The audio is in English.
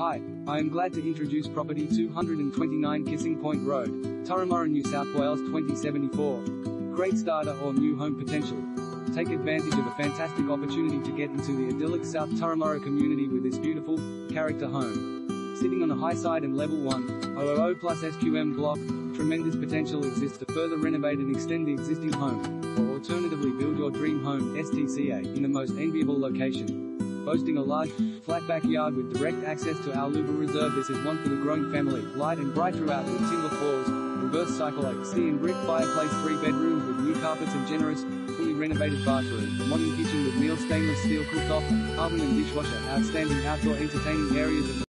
Hi, I am glad to introduce property 229 Kissing Point Road, Turramurra, New South Wales 2074. Great starter or new home potential. Take advantage of a fantastic opportunity to get into the idyllic South Turramurra community with this beautiful, character home. Sitting on a high side and level 1, 000 plus SQM block, tremendous potential exists to further renovate and extend the existing home, or alternatively build your dream home, STCA, in the most enviable location boasting a large, flat backyard with direct access to Auluba Reserve. This is one for the growing family, light and bright throughout with timber floors, reverse cycle AC and brick fireplace, three bedrooms with new carpets and generous, fully renovated bathroom, modern kitchen with Miele stainless steel cooktop, oven and dishwasher, outstanding outdoor entertaining areas